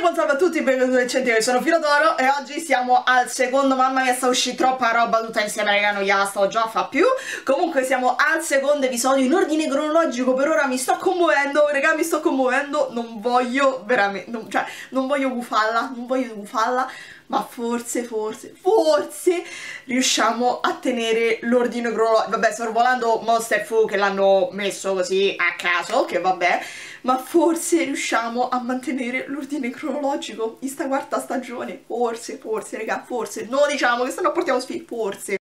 buon salve a tutti, benvenuti al centro, sono Filodoro e oggi siamo al secondo, mamma mia sta uscendo troppa roba tutta insieme raga, non sto già a fa più Comunque siamo al secondo episodio in ordine cronologico, per ora mi sto commuovendo, raga mi sto commuovendo, non voglio veramente, non, cioè non voglio gufarla, non voglio gufarla ma forse, forse, forse riusciamo a tenere l'ordine cronologico. Vabbè, sorvolando Monster Fu che l'hanno messo così a caso, che vabbè, ma forse riusciamo a mantenere l'ordine cronologico in sta quarta stagione. Forse, forse, raga, forse. Non diciamo che se no portiamo sfide, forse.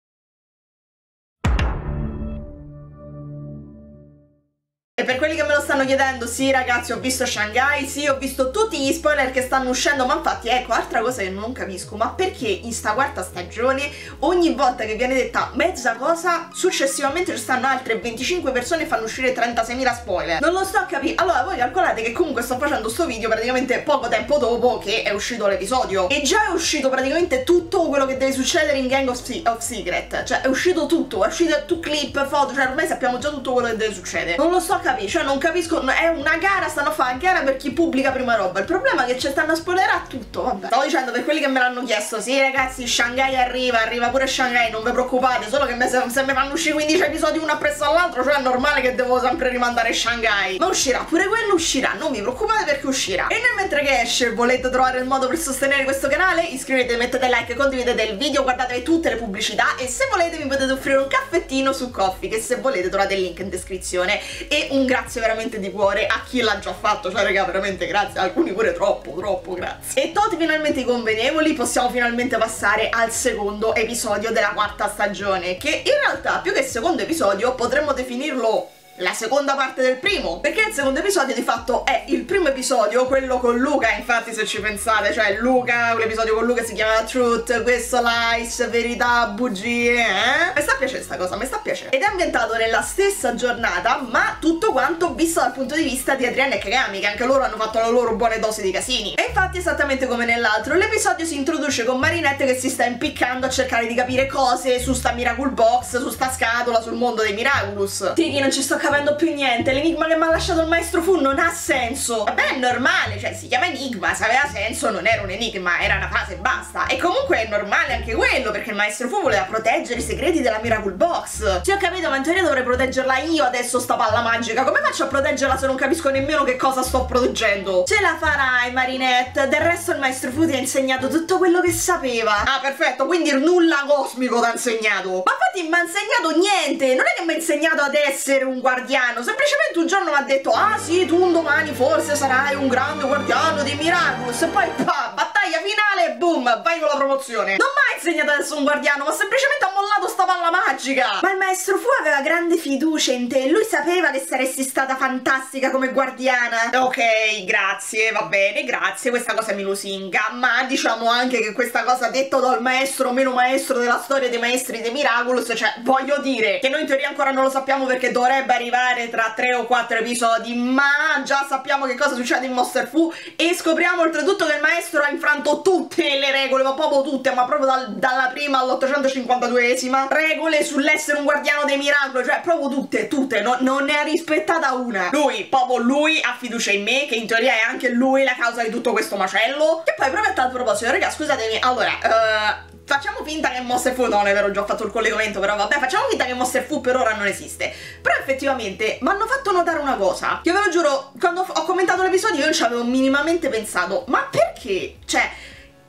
Stanno chiedendo, sì ragazzi ho visto Shanghai, sì ho visto tutti gli spoiler che stanno uscendo, ma infatti ecco, altra cosa che non capisco, ma perché in sta quarta stagione ogni volta che viene detta mezza cosa, successivamente ci stanno altre 25 persone e fanno uscire 36.000 spoiler? Non lo sto a capire, allora voi calcolate che comunque sto facendo sto video praticamente poco tempo dopo che è uscito l'episodio e già è uscito praticamente tutto quello che deve succedere in Gang of, Se of Secret, cioè è uscito tutto, è uscito tu clip, foto, cioè ormai sappiamo già tutto quello che deve succedere. Non lo sto a capire, cioè non capisco, è una gara, stanno a fare gara per chi pubblica prima roba. Il problema è che ci stanno a spoilerare tutto, vabbè. Stavo dicendo per quelli che me l'hanno chiesto, sì ragazzi, Shanghai arriva, arriva pure Shanghai, non vi preoccupate, solo che se, se mi fanno uscire 15 episodi uno appresso all'altro, cioè è normale che devo sempre rimandare Shanghai. Ma uscirà, pure quello uscirà, non vi preoccupate perché uscirà. E nel mentre che esce volete trovare il modo per sostenere questo canale, iscrivetevi, mettete like, condividete il video, guardatevi tutte le pubblicità e se volete mi potete offrire un caffettino su Coffee, che se volete trovate il link in descrizione. E un grazie grazie veramente di cuore a chi l'ha già fatto, cioè raga veramente grazie, alcuni pure troppo, troppo grazie. E tolti finalmente i convenevoli. Possiamo finalmente passare al secondo episodio della quarta stagione, che in realtà più che secondo episodio potremmo definirlo la seconda parte del primo perché il secondo episodio di fatto è il primo episodio quello con Luca infatti se ci pensate cioè Luca l'episodio con Luca si chiama Truth questo lies verità bugie eh? mi sta piacendo sta cosa mi sta piacendo. Ed è ambientato nella stessa giornata ma tutto quanto visto dal punto di vista di Adriana e Kagami che anche loro hanno fatto la loro buona dose di casini. E infatti esattamente come nell'altro l'episodio si introduce con Marinette che si sta impiccando a cercare di capire cose su sta Miracle Box su sta scatola sul mondo dei Miraculous. Tiki non ci sto capendo più niente. L'enigma che mi ha lasciato il maestro Fu non ha senso. Vabbè, è normale, cioè si chiama enigma, se aveva senso non era un enigma, era una frase e basta. E comunque è normale anche quello, perché il maestro Fu voleva proteggere i segreti della Miracle Box. Sì, ho capito, ma in teoria dovrei proteggerla io adesso sta palla magica. Come faccio a proteggerla se non capisco nemmeno che cosa sto proteggendo? Ce la farai, Marinette. Del resto il maestro Fu ti ha insegnato tutto quello che sapeva. Ah, perfetto, quindi nulla cosmico ti ha insegnato. Ma infatti mi ha insegnato niente. Non è che mi ha insegnato ad essere un guardiano semplicemente un giorno mi ha detto ah sì tu un domani forse sarai un grande guardiano di Miraculous e poi pa, battaglia finale boom vai con la promozione. Non mi ha insegnato ad essere un guardiano ma semplicemente ha mollato sta palla magica. Ma il maestro Fu aveva grande fiducia in te. Lui sapeva che saresti stata fantastica come guardiana. Ok grazie va bene grazie. Questa cosa mi lusinga. Ma diciamo anche che questa cosa detto dal maestro meno maestro della storia dei maestri di Miraculous cioè voglio dire che noi in teoria ancora non lo sappiamo perché dovrebbe arrivare arrivare tra 3 o 4 episodi ma già sappiamo che cosa succede in Monster Fu e scopriamo oltretutto che il maestro ha infranto tutte le regole ma proprio tutte ma proprio dal, dalla prima all'852esima regole sull'essere un guardiano dei miracoli cioè proprio tutte tutte no, non ne ha rispettata una. Lui proprio lui ha fiducia in me che in teoria è anche lui la causa di tutto questo macello. E poi proprio a tal proposito raga scusatemi allora uh, facciamo finta che Monster Fu, non è vero, ho già fatto il collegamento, però vabbè, facciamo finta che Monster Fu per ora non esiste. Però effettivamente mi hanno fatto notare una cosa, che ve lo giuro, quando ho commentato l'episodio io non ci avevo minimamente pensato, ma perché? Cioè,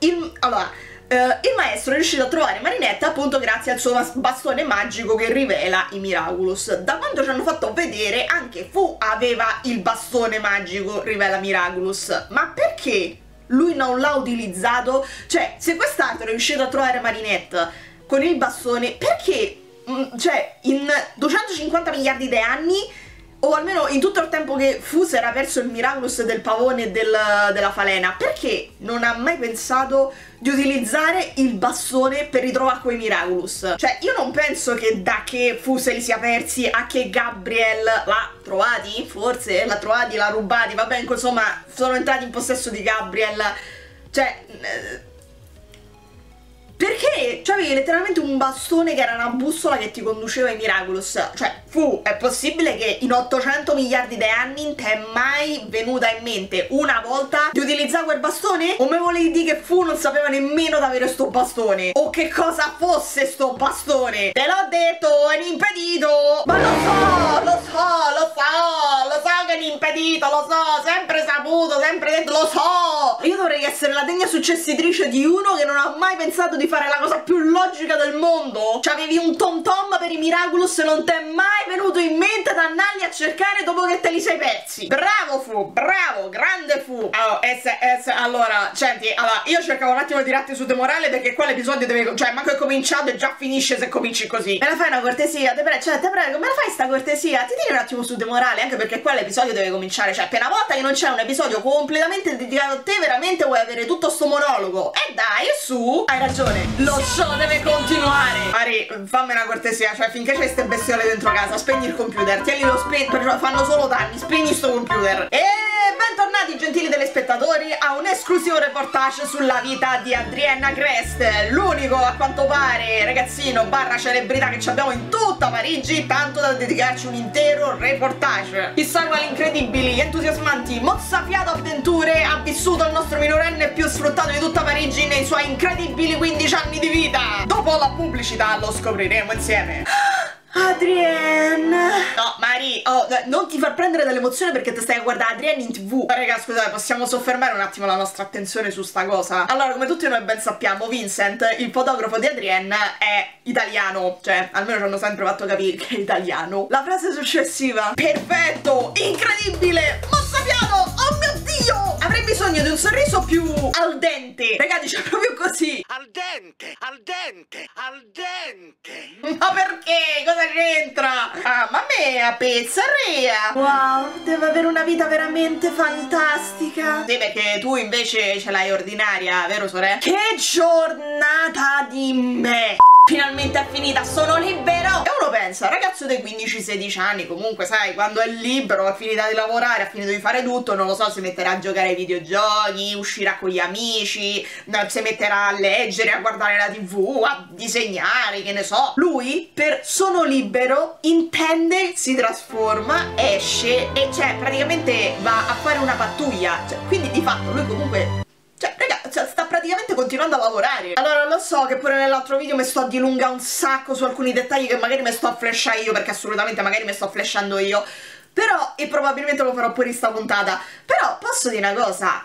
il... allora... Uh, il maestro è riuscito a trovare Marinette appunto grazie al suo bastone magico che rivela i Miraculous. Da quando ci hanno fatto vedere anche Fu aveva il bastone magico rivela Miraculous. Ma perché? Lui non l'ha utilizzato. Cioè se quest'altro è riuscito a trovare Marinette con il bastone perché mm, cioè in 250 miliardi di anni o almeno in tutto il tempo che Fuse era verso il Miraculous del pavone e del, della falena, perché non ha mai pensato di utilizzare il bastone per ritrovare quei Miraculous? Cioè, io non penso che da che Fuse li sia persi a che Gabriel l'ha trovati, forse l'ha trovati, l'ha rubati, vabbè, insomma, sono entrati in possesso di Gabriel. Cioè... Perché c'avevi letteralmente un bastone che era una bussola che ti conduceva ai Miraculous. Cioè, fu, è possibile che in 800 miliardi di anni ti è mai venuta in mente una volta di utilizzare quel bastone? O me volevi dire che fu non sapeva nemmeno di avere sto bastone? O che cosa fosse sto bastone? Te l'ho detto, è impedito! Ma lo so, lo so, lo so, lo so che è impedito, lo so, sempre saputo, sempre detto, lo so! Io dovrei essere la degna successitrice di uno che non ha mai pensato di fare la cosa più logica del mondo? Cioè avevi un tom tom per i Miraculous e non ti è mai venuto in mente di andarli a cercare dopo che te li sei persi? Bravo Fu, bravo, grande Fu! Oh, es, es, allora, senti, allora, io cercavo un attimo di tirarti su de morale perché qua l'episodio deve... cioè manco è cominciato e già finisce se cominci così. Me la fai una cortesia? Te prego, cioè, te prego, me la fai sta cortesia? Ti tiri un attimo su de morale, anche perché qua l'episodio deve cominciare, cioè appena volta che non c'è un episodio completamente dedicato a te, veramente vuoi avere tutto sto monologo? E dai, su! Hai ragione, lo show deve continuare! Mari, fammi una cortesia, cioè finché c'è queste bestiole dentro casa, spegni il computer, tienilo spento, fanno solo danni, spegni sto computer. E bentornati gentili telespettatori a un esclusivo reportage sulla vita di Adriana Crest, l'unico a quanto pare ragazzino barra celebrità che abbiamo in tutta Parigi, tanto da dedicarci un intero reportage. Chissà quali incredibili, entusiasmanti, mozzafiato avventure ha vissuto il nostro minorenne più sfruttato di tutta Parigi nei suoi incredibili 15 anni di vita. Dopo la pubblicità lo scopriremo insieme. Adrienne No, Mari, oh, non ti far prendere dall'emozione perché ti stai a guardare Adrienne in tv Ma raga, scusate, possiamo soffermare un attimo la nostra attenzione su sta cosa? Allora, come tutti noi ben sappiamo, Vincent, il fotografo di Adrienne, è italiano. Cioè, almeno ci hanno sempre fatto capire che è italiano. La frase successiva. Perfetto, incredibile, mozzafiato, oh mio Dio Avrei bisogno di un sorriso più al dente Raga, dice proprio così Al dente, al dente, al dente Ma perché? Cosa c'entra? Ah, ma me a pizzeria! Wow, deve avere una vita veramente fantastica! Sì, perché tu invece ce l'hai ordinaria, vero sorella? Che giornata di me! Finalmente è finita, sono libero! E uno pensa, ragazzo dei 15-16 anni, comunque sai, quando è libero, ha finito di lavorare, ha finito di fare tutto, non lo so, si metterà a giocare ai videogiochi, uscirà con gli amici, si metterà a leggere, a guardare la tv, a disegnare, che ne so. Lui, per sono libero, intende, si trasforma, esce e cioè praticamente va a fare una pattuglia. Cioè, quindi di fatto lui comunque cioè, raga, cioè, sta praticamente continuando a lavorare. Allora, lo so che pure nell'altro video mi sto a dilungare un sacco su alcuni dettagli che magari mi sto a flashare io, perché assolutamente magari mi sto flashando io. Però, e probabilmente lo farò pure in sta puntata, però posso dire una cosa,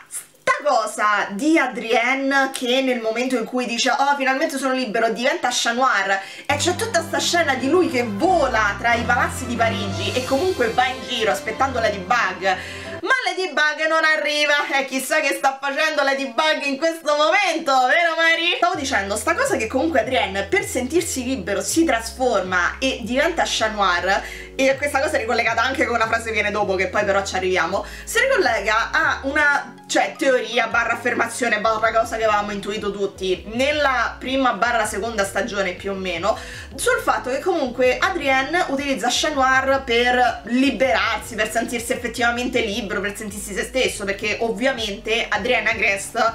cosa di Adrienne che nel momento in cui dice oh finalmente sono libero diventa Chat Noir. E c'è tutta sta scena di lui che vola tra i palazzi di Parigi e comunque va in giro aspettando Ladybug ma Ladybug non arriva e chissà che sta facendo Ladybug in questo momento, vero Mari? Stavo dicendo, sta cosa che comunque Adrienne per sentirsi libero si trasforma e diventa Chat Noir e questa cosa è ricollegata anche con una frase che viene dopo che poi però ci arriviamo si ricollega a una cioè teoria barra affermazione barra cosa che avevamo intuito tutti nella prima barra seconda stagione più o meno sul fatto che comunque Adrienne utilizza Chat Noir per liberarsi per sentirsi effettivamente libero per sentirsi se stesso perché ovviamente Adrienne Agrest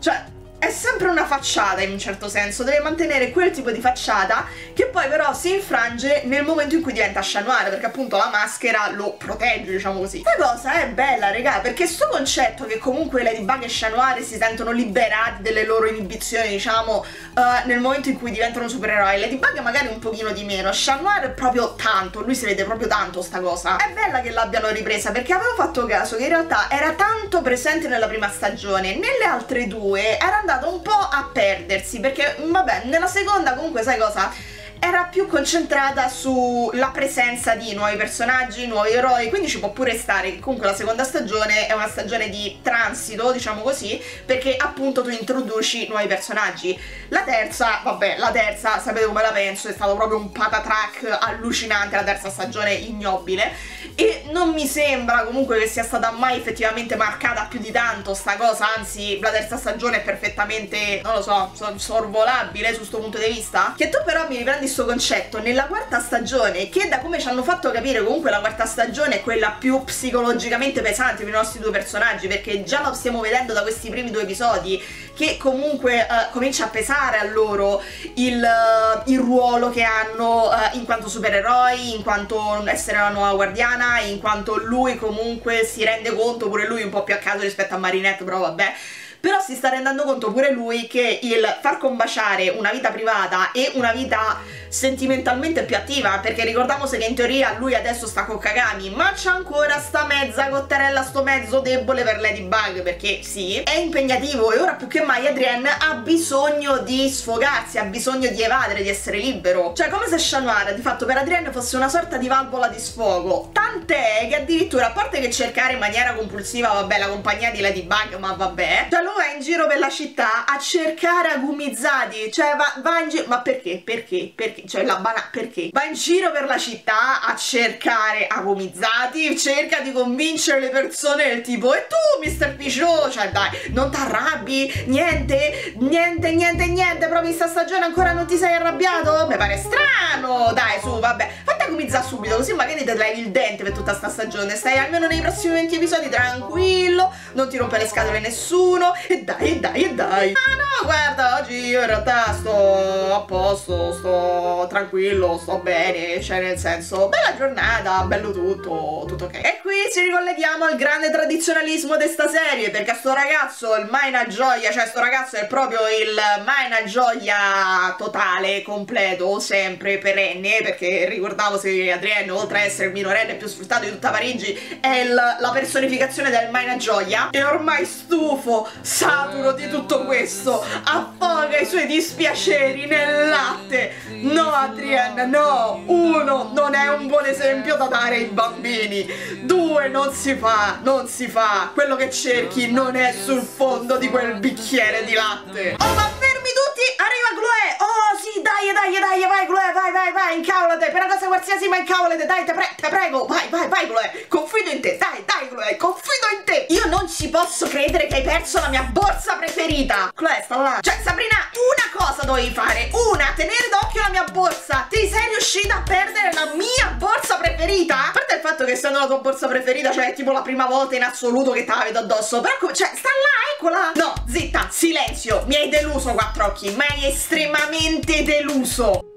cioè è sempre una facciata in un certo senso, deve mantenere quel tipo di facciata che poi però si infrange nel momento in cui diventa Chat perché appunto la maschera lo protegge diciamo così. Questa cosa è bella raga perché sto concetto che comunque Ladybug e Chat si sentono liberati delle loro inibizioni diciamo uh, nel momento in cui diventano supereroi, Ladybug magari un pochino di meno, Chat proprio tanto, lui si vede proprio tanto sta cosa. È bella che l'abbiano ripresa perché avevo fatto caso che in realtà era tanto presente nella prima stagione, nelle altre due era andato un po' a perdersi perché vabbè nella seconda comunque sai cosa era più concentrata sulla presenza di nuovi personaggi, nuovi eroi, quindi ci può pure stare. Comunque la seconda stagione è una stagione di transito, diciamo così, perché appunto tu introduci nuovi personaggi. La terza, vabbè, la terza, sapete come la penso, è stato proprio un patatrack allucinante, la terza stagione ignobile, e non mi sembra comunque che sia stata mai effettivamente marcata più di tanto sta cosa, anzi la terza stagione è perfettamente, non lo so, sorvolabile su questo punto di vista, che tu però mi riprendi questo concetto nella quarta stagione, che da come ci hanno fatto capire comunque la quarta stagione è quella più psicologicamente pesante per i nostri due personaggi, perché già lo stiamo vedendo da questi primi due episodi, che comunque uh, comincia a pesare a loro il, uh, il ruolo che hanno uh, in quanto supereroi, in quanto essere la nuova guardiana, in quanto lui comunque si rende conto, pure lui un po' più a caso rispetto a Marinette, però vabbè però si sta rendendo conto pure lui che il far combaciare una vita privata e una vita sentimentalmente più attiva perché ricordiamoci che in teoria lui adesso sta con Kagami ma c'è ancora sta mezza cotterella sto mezzo debole per Ladybug perché sì è impegnativo e ora più che mai Adrienne ha bisogno di sfogarsi ha bisogno di evadere di essere libero. Cioè come se Shanoara di fatto per Adrienne fosse una sorta di valvola di sfogo. Tant'è che addirittura a parte che cercare in maniera compulsiva vabbè la compagnia di Ladybug ma vabbè cioè lui va in giro per la città a cercare agumizzati cioè va, va in giro ma perché? Perché? Perché perché, cioè la banana, perché? Va in giro per la città a cercare agomizzati, cerca di convincere le persone del tipo e tu Mr. Pichot, cioè dai, non t'arrabbi, niente, niente, niente, niente, proprio in sta stagione ancora non ti sei arrabbiato? Mi pare strano, dai su, vabbè, fatti agomizzare subito, così magari ti levi il dente per tutta sta stagione, stai almeno nei prossimi 20 episodi tranquillo, non ti rompe le scatole nessuno, e dai, e dai, e dai. Ah no, guarda, oggi io in realtà sto a posto, sto tranquillo, sto bene, cioè nel senso, bella giornata, bello tutto, tutto ok. E qui ci ricolleghiamo al grande tradizionalismo di sta serie, perché sto ragazzo, il Maina Gioia, cioè sto ragazzo è proprio il Maina Gioia totale, completo, sempre, perenne, perché ricordavo se Adrienne, oltre a essere il minorenne più sfruttato di tutta Parigi, è il, la personificazione del Maina Gioia, e ormai stufo, saturo di tutto questo, affoga i suoi dispiaceri nel latte, No Adrienne, no! Uno, non è un buon esempio da dare ai bambini. Due, non si fa, non si fa. Quello che cerchi non è sul fondo di quel bicchiere di latte. Oh, ma fermi tutti! Arriva Chloe! Oh, sì, dai, dai, dai, vai Chloe, vai, vai, vai, incavolate. Per una cosa qualsiasi, ma incavolate, dai, te, pre te prego. Vai, vai, vai Chloe, confido in te. Dai, dai Chloe, confido in te. Io non ci posso credere che hai perso la mia borsa preferita. Chloe, sta là. Cioè, Sabrina, una cosa dovevi fare. Una, tenere d'occhio la mia borsa Ti sei riuscita a perdere la mia borsa preferita? A parte il fatto che essendo la tua borsa preferita Cioè è tipo la prima volta in assoluto che te la vedo addosso Però cioè sta là eccola No zitta silenzio Mi hai deluso quattro occhi Mi hai estremamente deluso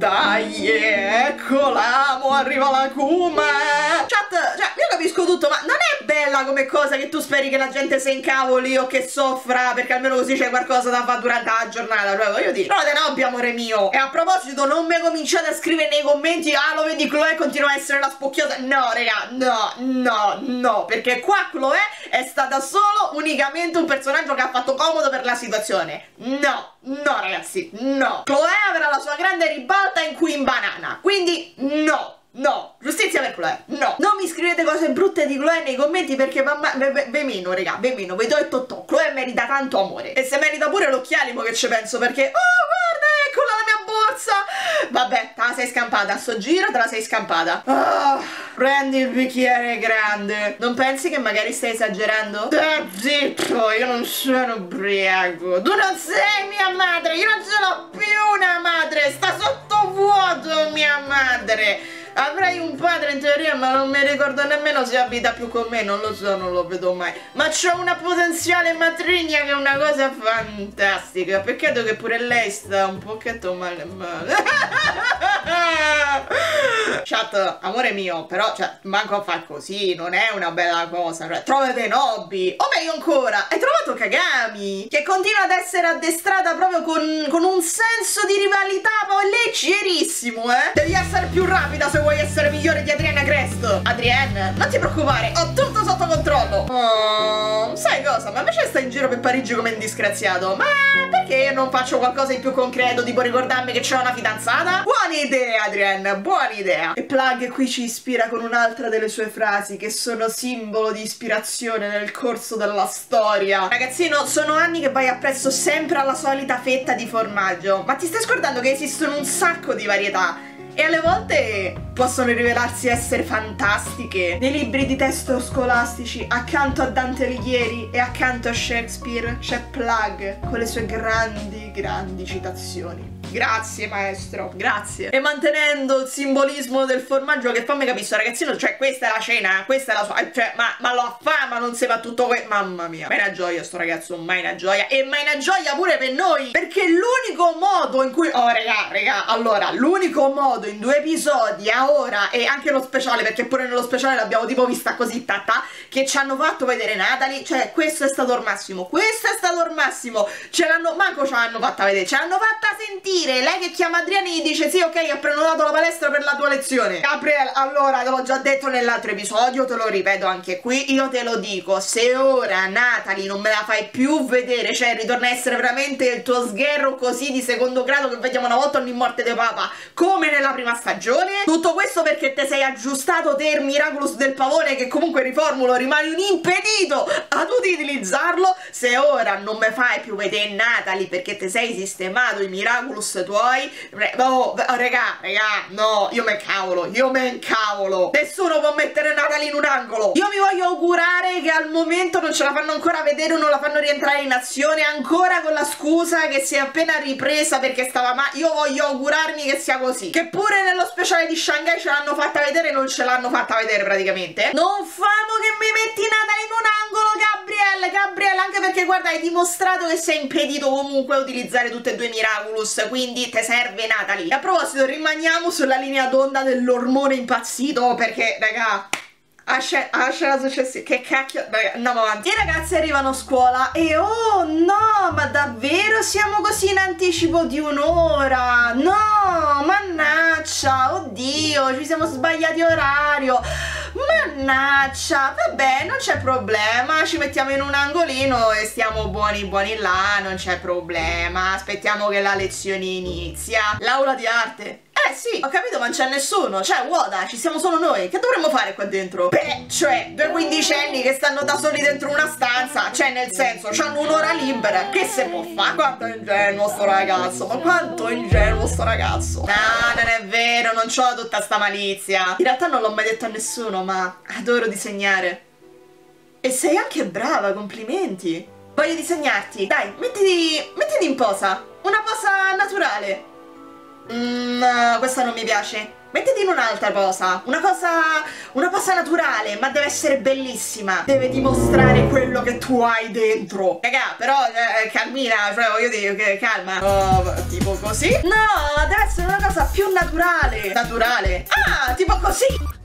dai, eccola, mo arriva la Kuma! Chat, cioè, io capisco tutto, ma non è bella come cosa che tu speri che la gente si incavoli o che soffra, perché almeno così c'è qualcosa da fare durante la giornata, cioè, voglio dire, no, te no, amore mio! E a proposito, non mi cominciate a scrivere nei commenti, ah, lo vedi, Chloe continua a essere la spocchiosa. No, raga, no, no, no, perché qua Chloe è stata solo, unicamente un personaggio che ha fatto comodo per la situazione. No, no, ragazzi, no. Chloe avrà la sua grande ribalta in cui in banana. Quindi no. No, giustizia per Chloe, no Non mi scrivete cose brutte di Chloe nei commenti perché ve, meno, raga, ve meno, vedo e totò Chloe merita tanto amore E se merita pure l'occhialimo che ci penso perché Oh, guarda, eccola borsa Vabbè, te la sei scampata, a sto giro te la sei scampata. Oh, Prendi il bicchiere grande. Non pensi che magari stai esagerando? Eh, zitto, io non sono ubriaco. Tu non sei mia madre, io non sono più una madre Sta sotto vuoto mia madre Avrei un padre in teoria ma non mi ricordo nemmeno se abita più con me, non lo so, non lo vedo mai. Ma c'ho una potenziale matrigna che è una cosa fantastica. Peccato che pure lei sta un pochetto male male. Chat, amore mio, però, cioè, manco a far così, non è una bella cosa. Cioè, trovate Nobby. O meglio ancora, hai trovato Kagami, che continua ad essere addestrata proprio con, con un senso di rivalità, poi leggerissimo, eh. Devi essere più rapida se vuoi essere migliore di Adriana Crest. Adrienne, non ti preoccupare, ho tutto sotto controllo. Oh, sai cosa? Ma invece stai in giro per Parigi come indisgraziato. Ma perché non faccio qualcosa di più concreto, tipo ricordarmi che c'ho una fidanzata? Buona idea, Adrienne, buona idea. E Plug qui ci ispira con un'altra delle sue frasi che sono simbolo di ispirazione nel corso della storia. Ragazzino, sono anni che vai appresso sempre alla solita fetta di formaggio, ma ti stai scordando che esistono un sacco di varietà? E alle volte possono rivelarsi essere fantastiche. Nei libri di testo scolastici, accanto a Dante Alighieri e accanto a Shakespeare, c'è Plug con le sue grandi, grandi citazioni. Grazie maestro, grazie. E mantenendo il simbolismo del formaggio che fammi capire ragazzino, cioè questa è la cena, questa è la sua, cioè ma, ma lo affama, non si fa tutto questo, mamma mia. Ma è una gioia sto ragazzo, mai una gioia e mai una gioia pure per noi, perché l'unico modo in cui, oh raga, raga, allora, l'unico modo in due episodi a ora e anche lo speciale, perché pure nello speciale l'abbiamo tipo vista così tata, che ci hanno fatto vedere Natalie, cioè questo è stato il massimo, questo è stato il massimo, ce l'hanno, manco ce l'hanno fatta vedere, ce l'hanno fatta sentire lei che chiama Adriani gli dice sì ok ho prenotato la palestra per la tua lezione. Gabriel allora te l'ho già detto nell'altro episodio te lo ripeto anche qui io te lo dico se ora Natalie non me la fai più vedere cioè ritorna a essere veramente il tuo sgherro così di secondo grado che vediamo una volta ogni morte di papa come nella prima stagione tutto questo perché te sei aggiustato te Miraculous del pavone che comunque riformulo rimani un impedito ad utilizzarlo se ora non me fai più vedere Natalie perché te sei sistemato i Miraculous tuoi. Oh, regà, regà, no, io me cavolo, io me incavolo. Nessuno può mettere Natalie in un angolo. Io mi voglio augurare che al momento non ce la fanno ancora vedere o non la fanno rientrare in azione ancora con la scusa che si è appena ripresa perché stava ma io voglio augurarmi che sia così. Che pure nello speciale di Shanghai ce l'hanno fatta vedere non ce l'hanno fatta vedere praticamente non famo che mi metti Natalie in un angolo Gabriele, Gabriele anche perché guarda hai dimostrato che sei impedito comunque a utilizzare tutte e due Miraculous quindi te serve Natalie. A proposito, rimaniamo sulla linea d'onda dell'ormone impazzito perché, raga, a scena successiva che cacchio Raga, andiamo avanti. I ragazzi arrivano a scuola e oh no ma davvero siamo così in anticipo di un'ora? No mannaccia oddio ci siamo sbagliati orario. Mannaccia vabbè non c'è problema ci mettiamo in un angolino e stiamo buoni buoni là non c'è problema. Aspettiamo che la lezione inizia. L'aula di arte eh sì, ho capito ma non c'è nessuno. Cioè Woda, ci siamo solo noi. Che dovremmo fare qua dentro? Beh, cioè, due quindicenni che stanno da soli dentro una stanza. Cioè nel senso, hanno un'ora libera. Che se può fare? Quanto è ingenuo sto ragazzo? Ma quanto è ingenuo sto ragazzo? No, non è vero, non c'ho tutta sta malizia. In realtà non l'ho mai detto a nessuno Ma adoro disegnare. E sei anche brava, complimenti. Voglio disegnarti. Dai, mettiti, mettiti in posa. Una posa naturale Mmm, questa non mi piace. Mettiti in un'altra posa, una cosa, una cosa naturale, ma deve essere bellissima. Deve dimostrare quello che tu hai dentro. Raga, però, eh, eh calmina, cioè voglio dire, che calma. Oh, tipo così? No, deve essere una cosa più naturale. Naturale? Ah, tipo così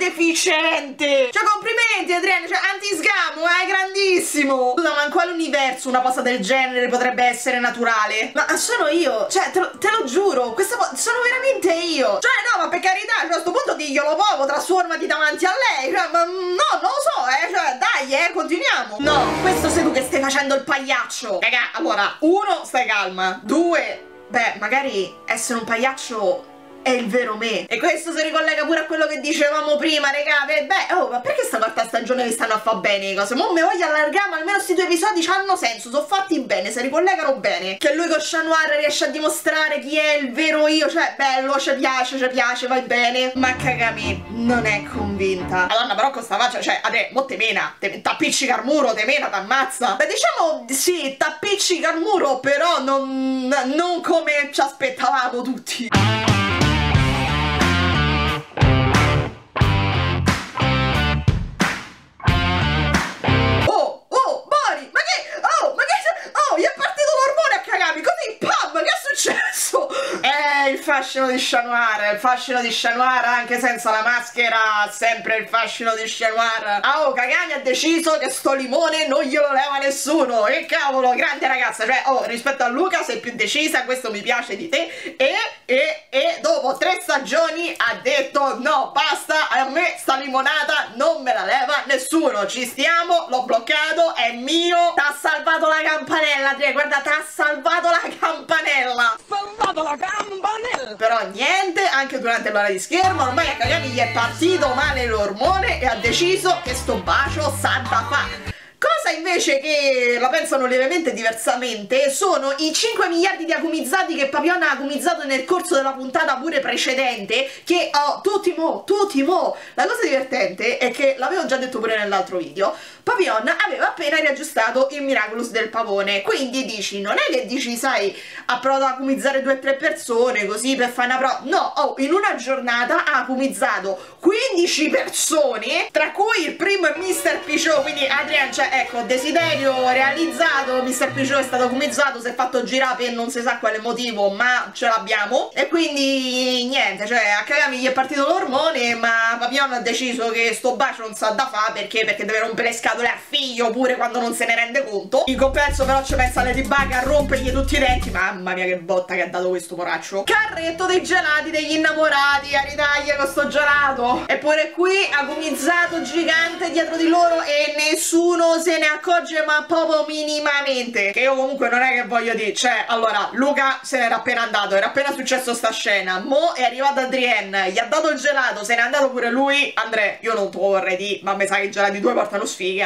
deficiente! Cioè, complimenti, Adriano, cioè, anti-sgamo, eh, grandissimo! Scusa, ma in quale universo una cosa del genere potrebbe essere naturale? Ma sono io, cioè, te lo, te lo giuro, questa sono veramente io! Cioè, no, ma per carità, cioè, a questo punto diglielo poco, trasformati davanti a lei, cioè, ma no, non lo so, eh, cioè, dai, eh, continuiamo! No, questo sei tu che stai facendo il pagliaccio! Raga, allora, uno, stai calma, due... Beh, magari essere un pagliaccio è il vero me. E questo si ricollega pure a quello che dicevamo prima regà beh oh ma perché sta quarta stagione vi stanno a fa bene le cose? Mo me voglio allargare ma almeno questi due episodi hanno senso sono fatti bene si ricollegano bene. Che lui con Chat riesce a dimostrare chi è il vero io cioè bello ci piace ci piace vai bene. Ma cagami non è convinta. Madonna però con sta faccia cioè adè mo te mena t'appiccica al muro te mena t'ammazza. Beh diciamo sì t'appiccica al muro però non, non come ci aspettavamo tutti fascino di Chat Noir, il fascino di Chat Noir anche senza la maschera, sempre il fascino di Chat Noir. Ah, oh, Cagani ha deciso che sto limone non glielo leva nessuno, che cavolo, grande ragazza, cioè, oh, rispetto a Luca sei più decisa, questo mi piace di te, e, e, e dopo tre stagioni ha detto no, basta, a me sta limonata non me la leva nessuno, ci stiamo, l'ho bloccato, è mio, t'ha salvato la campanella, Dre, guarda, t'ha salvato la campanella. Salvato la campanella! Però niente, anche durante l'ora di schermo ormai a Kagami gli è partito male l'ormone e ha deciso che sto bacio sa da fa. Cosa invece che la pensano lievemente diversamente sono i 5 miliardi di acumizzati che Papion ha acumizzato nel corso della puntata pure precedente che oh, tutti mo, tutti mo. La cosa divertente è che l'avevo già detto pure nell'altro video Papion aveva appena riaggiustato il Miraculous del pavone quindi dici, non è che dici sai ha provato ad acumizzare due o tre persone così per fare una prova no, oh, in una giornata ha acumizzato 15 persone tra cui il primo è Mr. Pichot quindi Adrian cioè ecco desiderio realizzato Mr. Pichot è stato acumizzato si è fatto girare per non si sa quale motivo ma ce l'abbiamo e quindi niente cioè a Kagami gli è partito l'ormone ma Papion ha deciso che sto bacio non sa da fa perché perché deve rompere scatole al figlio pure quando non se ne rende conto. In compenso però ci pensa Ladybug a rompergli tutti i denti. Mamma mia che botta che ha dato questo poraccio. Carretto dei gelati degli innamorati a ritaglia con sto gelato. Eppure qui agumizzato gigante dietro di loro e nessuno se ne accorge ma proprio minimamente. Che io comunque non è che voglio dire cioè allora Luca se n'era appena andato era appena successo sta scena. Mo è arrivato Adrien gli ha dato il gelato se n'è andato pure lui. Andre io non vorrei dire ma mi sa che i gelati due portano sfiga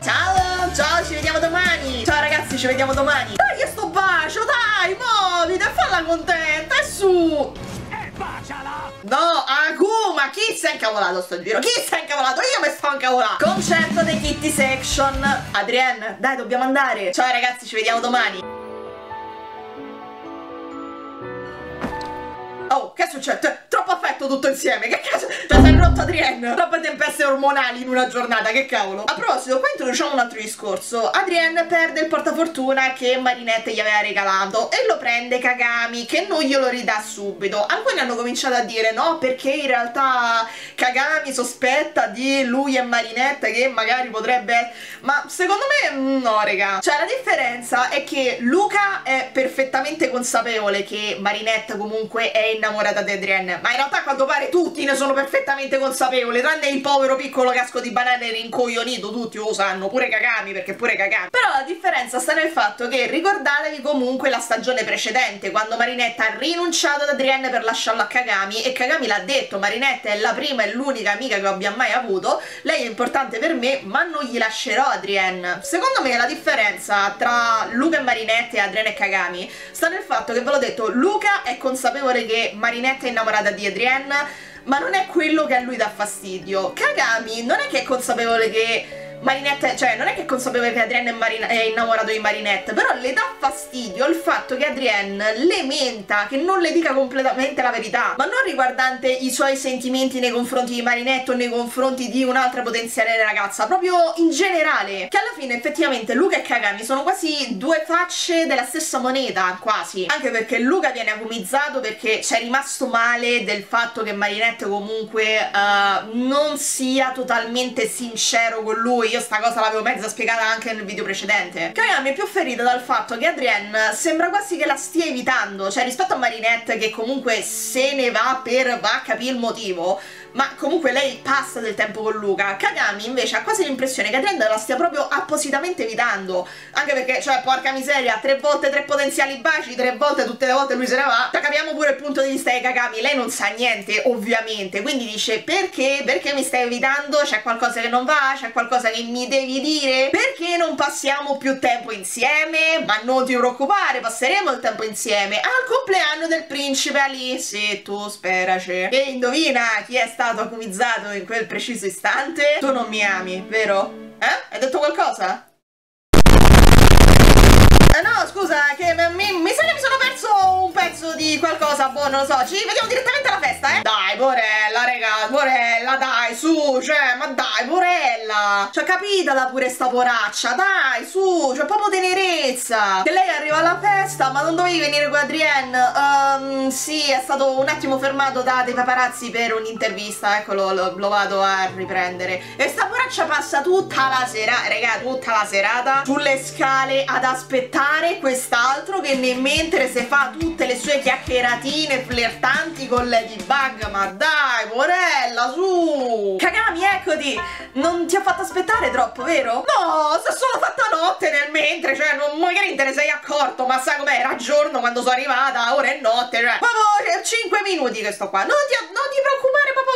Ciao, ciao, ci vediamo domani. Ciao ragazzi, ci vediamo domani. Dai, sto bacio, dai, muoviti e falla contenta, e su. E baciala! No, Akuma, chi si è incavolato sto giro? Chi si è incavolato? Io mi sto incavolando. Concerto dei Kitty Section. Adrien, dai, dobbiamo andare. Ciao ragazzi, ci vediamo domani. Oh, che è successo? Troppo affetto tutto insieme, che cazzo? Cioè, sei rotto Adrien! Troppe tempeste ormonali in una giornata, che cavolo? A proposito, qua introduciamo un altro discorso. Adrien perde il portafortuna che Marinette gli aveva regalato e lo prende Kagami, che non glielo ridà subito. Alcuni hanno cominciato a dire no, perché in realtà Kagami sospetta di lui e Marinette che magari potrebbe... Ma secondo me no, raga. Cioè, la differenza è che Luca è perfettamente consapevole che Marinette comunque è innamorata di Adrien, ma in realtà a quanto pare tutti ne sono perfettamente consapevoli, tranne il povero piccolo casco di banane rincoglionito, tutti lo sanno, pure Kagami, perché pure Kagami. Però la differenza sta nel fatto che ricordatevi comunque la stagione precedente, quando Marinette ha rinunciato ad Adrien per lasciarlo a Kagami, e Kagami l'ha detto, Marinette è la prima e l'unica amica che abbia mai avuto, lei è importante per me, ma non gli lascerò Adrien. Secondo me la differenza tra Luca e Marinette e Adrien e Kagami sta nel fatto che ve l'ho detto, Luca è consapevole che Marinette è innamorata di Adrien, ma non è quello che a lui dà fastidio. Kagami non è che è consapevole che Marinette, cioè non è che è consapevole che Adrien è, Marin è, innamorato di Marinette, però le dà fastidio il fatto che Adrien le menta, che non le dica completamente la verità, ma non riguardante i suoi sentimenti nei confronti di Marinette o nei confronti di un'altra potenziale ragazza, proprio in generale, che alla fine effettivamente Luca e Kagami sono quasi due facce della stessa moneta, quasi, anche perché Luca viene agumizzato perché c'è rimasto male del fatto che Marinette comunque uh, non sia totalmente sincero con lui io sta cosa l'avevo mezza spiegata anche nel video precedente. Kagami è più ferita dal fatto che Adrien sembra quasi che la stia evitando, cioè rispetto a Marinette che comunque se ne va per va a capire il motivo, ma comunque lei passa del tempo con Luca. Kagami invece ha quasi l'impressione che Adrien la stia proprio appositamente evitando, anche perché, cioè, porca miseria, tre volte tre potenziali baci, tre volte tutte le volte lui se ne va. Cioè, capiamo pure il punto di vista di Kagami, lei non sa niente, ovviamente, quindi dice, perché? Perché mi stai evitando? C'è qualcosa che non va? C'è qualcosa che mi devi dire? Perché non passiamo più tempo insieme? Ma non ti preoccupare, passeremo il tempo insieme al compleanno del principe Ali. Sì, tu speraci. E indovina chi è stato acumizzato in quel preciso istante? Tu non mi ami, vero? Eh? Hai detto qualcosa? Scusa, che mi, mi sa che mi sono perso un pezzo di qualcosa, boh, non lo so. Ci vediamo direttamente alla festa, eh? Dai, Porella, raga, Porella, dai, su, cioè, ma dai, Porella. Cioè, capitala pure sta poraccia, dai, su, cioè, proprio tenerezza. Che lei arriva alla festa, ma non dovevi venire con Adrienne? Um, sì, è stato un attimo fermato da dei paparazzi per un'intervista, eccolo, lo, lo vado a riprendere. E sta poraccia passa tutta la sera, raga, tutta la serata sulle scale ad aspettare quest'altro che nel mentre si fa tutte le sue chiacchieratine flirtanti con Ladybug ma dai porella su Kagami eccoti non ti ho fatto aspettare troppo vero? no si è solo fatta notte nel mentre cioè non, magari te ne sei accorto ma sai com'è era giorno quando sono arrivata ora è notte cioè proprio 5 minuti che sto qua non ti, non ti preoccupare proprio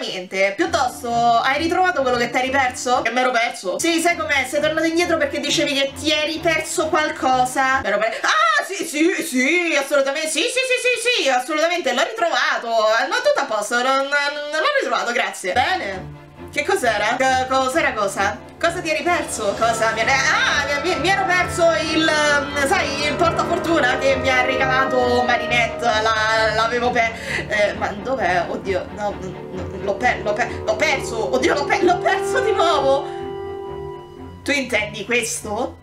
assolutamente. Piuttosto, hai ritrovato quello che ti eri perso? Che mi ero perso? Sì, sai com'è? Sei tornato indietro perché dicevi che ti eri perso qualcosa. M'ero per... Ah, sì, sì, sì, assolutamente. Sì, sì, sì, sì, sì, assolutamente. L'ho ritrovato. No, tutto a posto. Non, non l'ho ritrovato, grazie. Bene. Che cos'era? Cos'era cosa? Cosa ti eri perso? Cosa mi eri... Ah, mi, mi ero perso il... um, sai, il portafortuna che mi ha regalato Marinette. La- L'avevo per... Eh, ma dov'è? Oddio, no, l'ho, per- l'ho, per- l'ho perso. Oddio, l'ho, per- perso di nuovo. Tu intendi questo?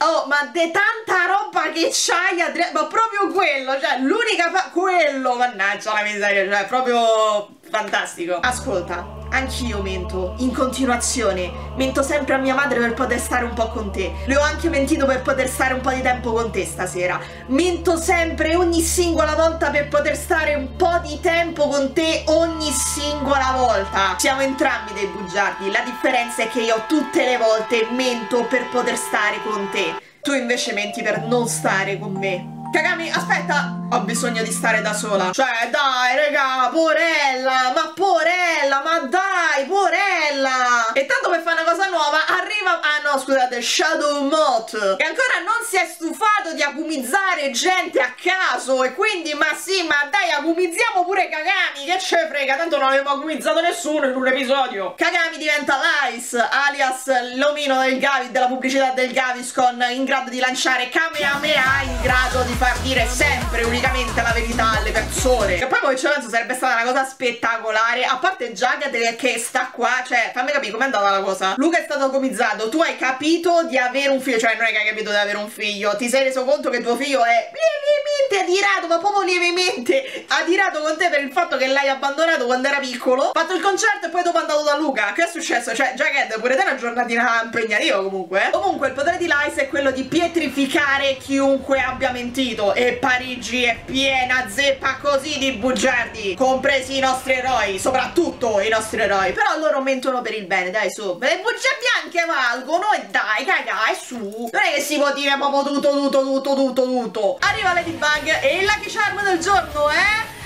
Oh, ma de tanta roba che c'hai, Adriano, ma proprio quello, cioè, l'unica fa- quello, mannaggia la miseria, cioè, proprio fantastico. Ascolta, anch'io mento, in continuazione, mento sempre a mia madre per poter stare un po' con te. Le ho anche mentito per poter stare un po' di tempo con te stasera. Mento sempre, ogni singola volta per poter stare un po' di tempo con te, ogni singola volta. Siamo entrambi dei bugiardi, la differenza è che io tutte le volte mento per poter stare con te. Tu invece menti per non stare con me. Kagami, aspetta! Ho bisogno di stare da sola. Cioè, dai, raga, porella! Ma porella, ma dai, porella! E tanto per fare una cosa nuova, arriva... Ah no, scusate, Shadow Moth, che ancora non si è stufato di agumizzare gente a caso, e quindi, ma sì, ma dai, agumizziamo pure Kagami, che ce frega, tanto non avevo agumizzato nessuno in un episodio. Kagami diventa Lice, alias l'omino del Gavi, della pubblicità del Gaviscon, in grado di lanciare Kamehameha, in grado di far dire sempre unicamente la verità alle persone. Che poi poi ci penso sarebbe stata una cosa spettacolare. A parte Jagged che sta qua, cioè, fammi capire com'è andata la cosa. Luca è stato comizzato, tu hai capito di avere un figlio, cioè non è che hai capito di avere un figlio, ti sei reso conto che tuo figlio è lievemente adirato, ma proprio lievemente adirato con te per il fatto che l'hai abbandonato quando era piccolo. Fatto il concerto e poi dopo è andato da Luca. Che è successo? Cioè, Jagged, pure te è una giornatina impegnativa comunque. eh. Comunque, il potere di Lice è quello di pietrificare chiunque abbia mentito. E Parigi è piena zeppa così di bugiardi, compresi i nostri eroi, soprattutto i nostri eroi. Però loro mentono per il bene, dai su. Le bugiardi anche valgono e dai, cagai, su. Non è che si può dire proprio tutto, tutto, tutto, tutto, tutto. Arriva Ladybug e il Lucky Charm del giorno, eh?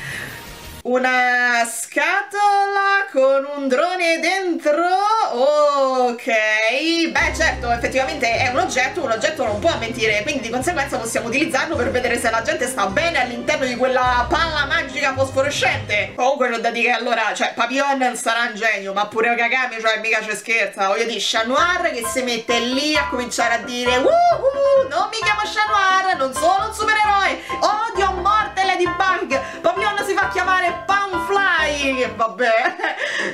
Una scatola con un drone dentro? Ok. Beh, certo, effettivamente è un oggetto, un oggetto non può mentire, quindi di conseguenza possiamo utilizzarlo per vedere se la gente sta bene all'interno di quella palla magica fosforescente. Comunque c'ho da dire che allora, cioè, Papillon sarà un genio, ma pure Kagami, cioè, mica c'è scherza. Voglio dire, Chat che si mette lì a cominciare a dire Woohoo, non mi chiamo Chat non sono un supereroe, odio a morte Ladybug. Papillon si fa chiamare Panfly, che vabbè.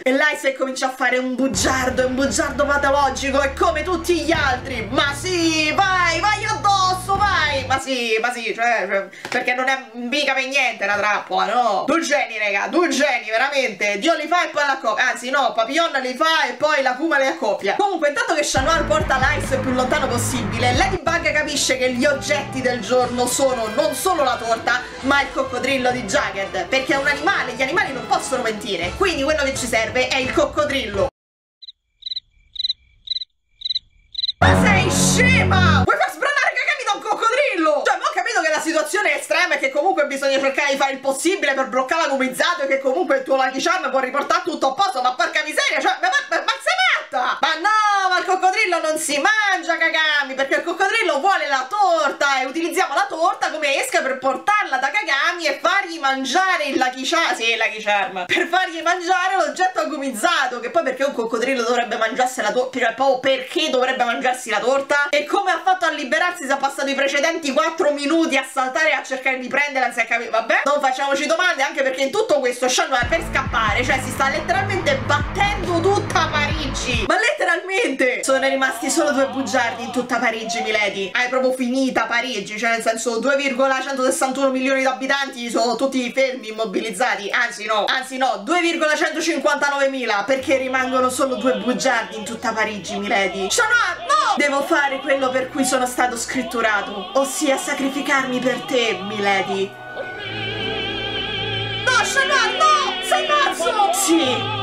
E Lice comincia a fare un bugiardo, un bugiardo patologico, e come tutti gli altri. Ma sì, vai, vai addosso, vai. Ma sì, ma sì, cioè, cioè, perché non è mica per niente una trappola, no. Due geni, raga, due geni, veramente. Dio li fa e poi la coppia. Anzi, no, Papillon li fa e poi la Kuma le accoppia. Comunque, intanto che Chat Noir porta Lice più lontano possibile, Ladybug capisce che gli oggetti del giorno sono non solo la torta, ma il coccodrillo di Jagged. Perché è un animale, gli animali non possono mentire. Quindi quello che ci serve è il coccodrillo. Estrema che comunque bisogna cercare di fare il possibile per bloccare l'agumizzato e che comunque il tuo Lucky Charm può riportare tutto a posto, ma porca miseria, cioè, ma, ma, ma sei matta! Ma no, ma il coccodrillo non si mangia Kagami, perché il coccodrillo vuole la torta e utilizziamo la torta come esca per portarla da Kagami e fargli mangiare il Lucky Charm, sì, Lucky Charm, per fargli mangiare l'oggetto agumizzato, che poi perché un coccodrillo dovrebbe mangiarsi la torta, cioè, proprio perché dovrebbe mangiarsi la torta? E come ha fatto a liberarsi se ha passato i precedenti 4 minuti a saltare e a cercare di prenderla, non si è capito, vabbè? Non facciamoci domande, anche perché in tutto questo Chat Noir per scappare, cioè si sta letteralmente battendo tutta Parigi, ma letteralmente! Sono rimasti solo due bugiardi in tutta Parigi, milady. Hai proprio finita Parigi, cioè nel senso 2,161 milioni di abitanti sono tutti fermi, immobilizzati, anzi no, anzi no, 2,159 mila, perché rimangono solo due bugiardi in tutta Parigi, milady. Chat Noir, no! Devo fare quello per cui sono stato scritturato, ossia sacrificarmi per te, milady. No, Chat Noir, no! Sei pazzo! Sì,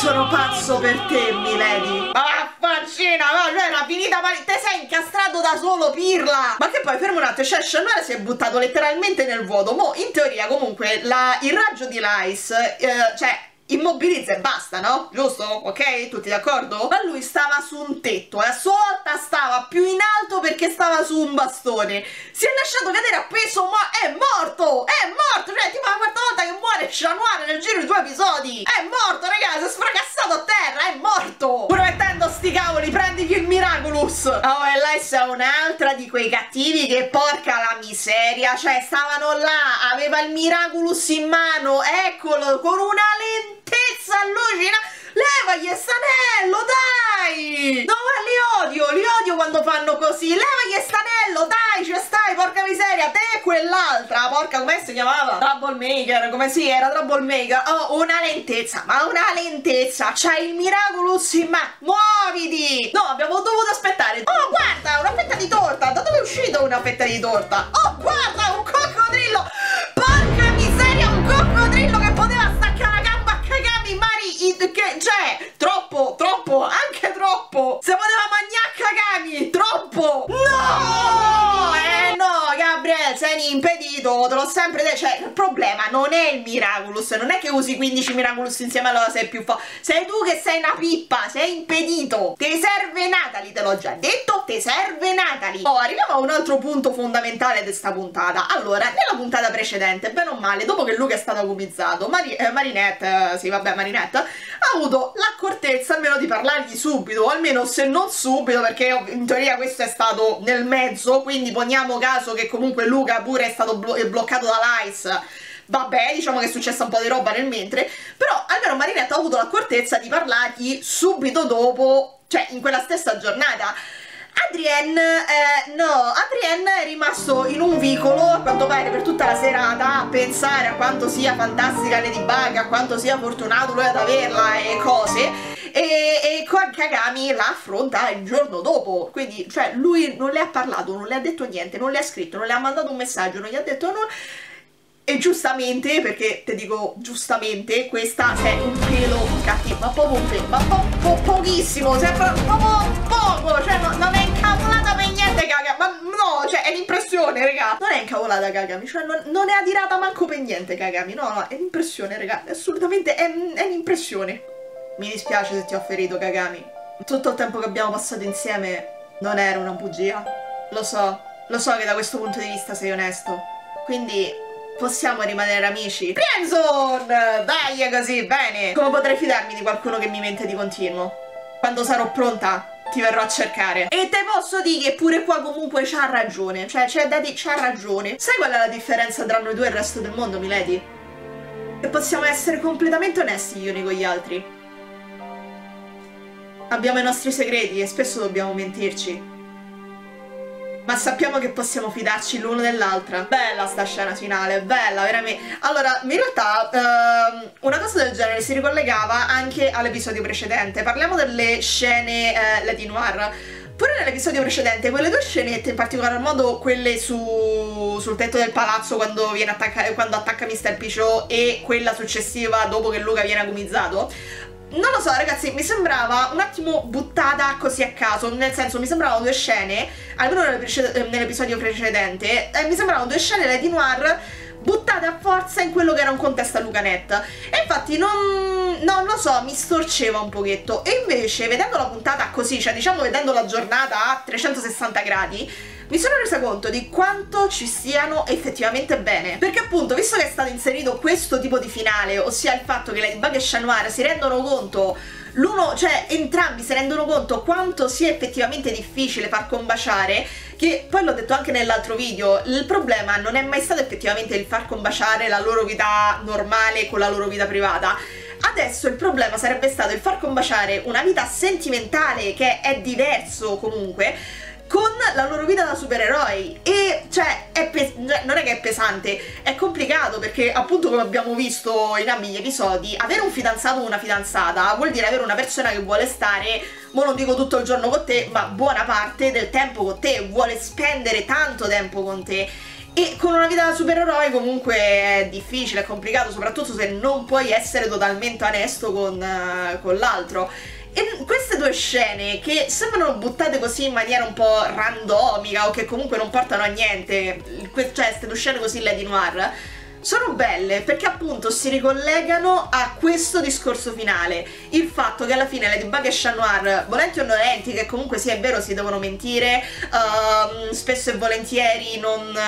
sono pazzo per te, milady. Vaffanculo! scena, no? Cioè, era finita pari... Te sei incastrato da solo, pirla! Ma che poi, fermo un attimo, cioè, Shannara si è buttato letteralmente nel vuoto. Mo, in teoria, comunque, la... il raggio di Lice, eh, cioè immobilizza e basta, no? Giusto? Ok? Tutti d'accordo? Ma lui stava su un tetto e a sua volta stava più in alto perché stava su un bastone. Si è lasciato cadere appeso, ma è morto! È morto! Cioè, tipo la quarta volta che muore Chanoir nel giro di due episodi! È morto, ragazzi! È sfracassato a terra! È morto! Pur mettendo sti cavoli, prendigli il Miraculous! Oh, e lei è un'altra di quei cattivi che porca la miseria! Cioè, stavano là, aveva il Miraculous in mano, eccolo, con una lente altezza allucina levagli stanello dai! No ma li odio li odio quando fanno così. Levagli stanello dai ci stai porca miseria. Te e quell'altra porca come si chiamava? Troublemaker come si era troublemaker oh una lentezza ma una lentezza. C'hai il miraculous in ma muoviti! No abbiamo dovuto aspettare. Oh guarda una fetta di torta. Da dove è uscita una fetta di torta? Oh guarda impedito, te l'ho sempre detto. Cioè, il problema non è il Miraculous, non è che usi 15 Miraculous insieme allora sei più forte. Sei tu che sei una pippa, sei impedito. Ti serve Natalie, te l'ho già detto, ti serve Natalie. Oh, arriviamo a un altro punto fondamentale di questa puntata. Allora, nella puntata precedente, bene o male, dopo che Luca è stato agumizzato, Mari eh, Marinette, eh, sì vabbè, Marinette, ha avuto l'accortezza almeno di parlargli subito, almeno se non subito, perché in teoria questo è stato nel mezzo, quindi poniamo caso che comunque Luca pure è stato blo bloccato da Lice vabbè, diciamo che è successa un po' di roba nel mentre, però almeno Marinetta ha avuto l'accortezza di parlargli subito dopo, cioè in quella stessa giornata. Adrien, eh, no, Adrien è rimasto in un vicolo a quanto pare per tutta la serata a pensare a quanto sia fantastica Ladybug, a quanto sia fortunato lui ad averla e cose Kagami la affronta il giorno dopo. Quindi cioè lui non le ha parlato, non le ha detto niente, non le ha scritto, non le ha mandato un messaggio, non gli ha detto no e giustamente, perché te dico giustamente, questa è un pelo cattivo, ma proprio un pelo, ma po po pochissimo, sembra proprio poco, cioè no, non è incavolata per niente caga, ma no, cioè è l'impressione, raga, non è incavolata cagami, cioè non, non, è adirata manco per niente cagami, no, no, è l'impressione, raga, assolutamente è, è l'impressione. Mi dispiace se ti ho ferito cagami, tutto il tempo che abbiamo passato insieme non era una bugia, lo so, lo so che da questo punto di vista sei onesto, quindi possiamo rimanere amici? Friendzone! Dai, così, bene! Come potrei fidarmi di qualcuno che mi mente di continuo? Quando sarò pronta ti verrò a cercare. E te posso dire che pure qua comunque c'ha ragione. Cioè, c'è da dire, c'ha ragione. Sai qual è la differenza tra noi due e il resto del mondo, Milady? Che possiamo essere completamente onesti gli uni con gli altri. Abbiamo i nostri segreti e spesso dobbiamo mentirci ma sappiamo che possiamo fidarci l'uno dell'altra. Bella sta scena finale, bella, veramente. Allora, in realtà uh, una cosa del genere si ricollegava anche all'episodio precedente. Parliamo delle scene uh, Lady Noir. Pure nell'episodio precedente, quelle due scenette, in particolar modo quelle su, sul tetto del palazzo quando, attacca, quando attacca Mr. Pichot e quella successiva dopo che Luca viene agumizzato, non lo so ragazzi, mi sembrava un attimo buttata così a caso, nel senso mi sembravano due scene, almeno nell'episodio precedente, eh, mi sembravano due scene Lady Noir buttate a forza in quello che era un contesto a Lucanet e infatti non, non lo so, mi storceva un pochetto e invece vedendo la puntata così, cioè diciamo vedendo la giornata a 360 gradi mi sono resa conto di quanto ci stiano effettivamente bene. Perché appunto, visto che è stato inserito questo tipo di finale, ossia il fatto che Ladybug e Chat Noir si rendono conto l'uno, cioè entrambi si rendono conto quanto sia effettivamente difficile far combaciare, che poi l'ho detto anche nell'altro video, il problema non è mai stato effettivamente il far combaciare la loro vita normale con la loro vita privata, Adesso il problema sarebbe stato il far combaciare una vita sentimentale che è diverso comunque con la loro vita da supereroi e cioè cioè, non è che è pesante è complicato perché appunto come abbiamo visto in ambi episodi avere un fidanzato o una fidanzata vuol dire avere una persona che vuole stare ma non dico tutto il giorno con te ma buona parte del tempo con te vuole spendere tanto tempo con te e con una vita da supereroe comunque è difficile, è complicato, soprattutto se non puoi essere totalmente onesto con, uh, con l'altro. E queste due scene che sembrano buttate così in maniera un po' randomica o che comunque non portano a niente, cioè queste due scene così Lady Noir, sono belle perché appunto si ricollegano a questo discorso finale. Il fatto che alla fine Ladybug e Chat volenti o nolenti che comunque sia è vero si devono mentire uh, spesso e volentieri non uh,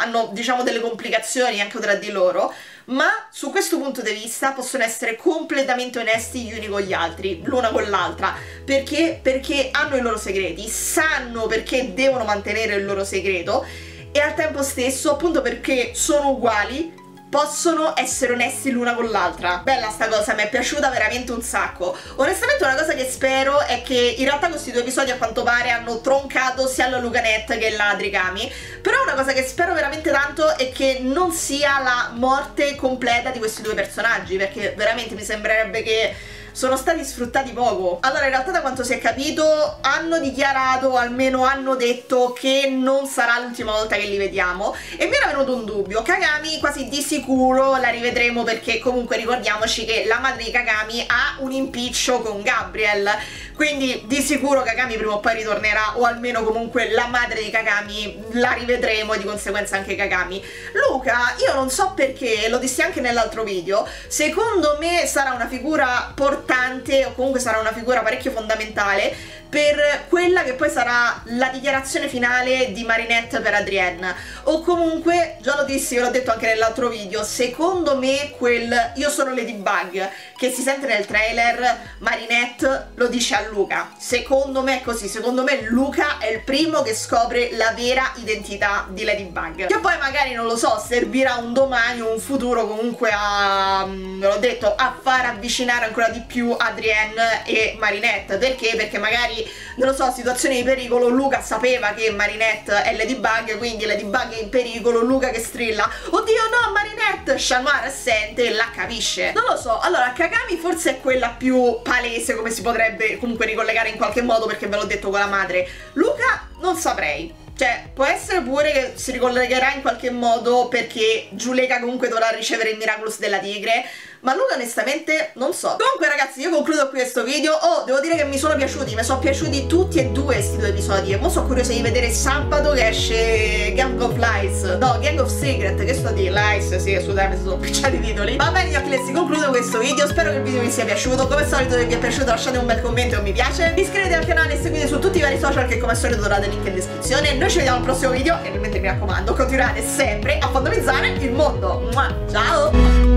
hanno diciamo delle complicazioni anche tra di loro ma su questo punto di vista possono essere completamente onesti gli uni con gli altri, l'una con l'altra, perché? Perché hanno i loro segreti, sanno perché devono mantenere il loro segreto e al tempo stesso, appunto perché sono uguali, possono essere onesti l'una con l'altra. Bella sta cosa, mi è piaciuta veramente un sacco. Onestamente una cosa che spero è che in realtà questi due episodi a quanto pare hanno troncato sia la Lucanet che la Drigami, però una cosa che spero veramente tanto è che non sia la morte completa di questi due personaggi, perché veramente mi sembrerebbe che sono stati sfruttati poco. Allora, in realtà da quanto si è capito, hanno dichiarato, almeno hanno detto che non sarà l'ultima volta che li vediamo. E mi era venuto un dubbio. Kagami quasi di sicuro la rivedremo perché comunque ricordiamoci che la madre di Kagami ha un impiccio con Gabriel. Quindi di sicuro Kagami prima o poi ritornerà o almeno comunque la madre di Kagami la rivedremo e di conseguenza anche Kagami. Luca, io non so perché, lo dissi anche nell'altro video, secondo me sarà una figura portante o comunque sarà una figura parecchio fondamentale per quella che poi sarà la dichiarazione finale di Marinette per Adrienne. O comunque, già lo dissi, ve l'ho detto anche nell'altro video secondo me quel io sono Ladybug che si sente nel trailer Marinette lo dice a Luca. Secondo me è così, secondo me Luca è il primo che scopre la vera identità di Ladybug che poi magari non lo so, servirà un domani o un futuro comunque a, mm, ve l'ho detto, a far avvicinare ancora di più Adrienne e Marinette. Perché? Perché magari non lo so, situazione di pericolo, Luca sapeva che Marinette è Ladybug, quindi Ladybug è in pericolo, Luca che strilla, oddio no, Marinette, Shanwar assente, la capisce. Non lo so, allora Kagami forse è quella più palese, come si potrebbe comunque ricollegare in qualche modo, perché ve l'ho detto con la madre. Luca non saprei. Cioè, può essere pure che si ricollegherà in qualche modo perché Giuleika comunque dovrà ricevere il Miraculous della tigre, ma lui onestamente non so. Comunque ragazzi io concludo qui questo video, oh devo dire che mi sono piaciuti, mi sono piaciuti tutti e due questi due episodi. E mo sono curiosa di vedere sabato che esce Gang of Lies, no Gang of Secret, che sto dire, Lies, sì assolutamente sono picciati i titoli. Va bene Occhilessi, concludo questo video, spero che il video vi sia piaciuto, come al solito se vi è piaciuto lasciate un bel commento e un mi piace, iscrivetevi al canale e seguite su tutti i vari social che come al solito trovate il link in descrizione, noi ci vediamo al prossimo video e ovviamente mi raccomando continuate sempre a fandomizzare il mondo, Mua, ciao!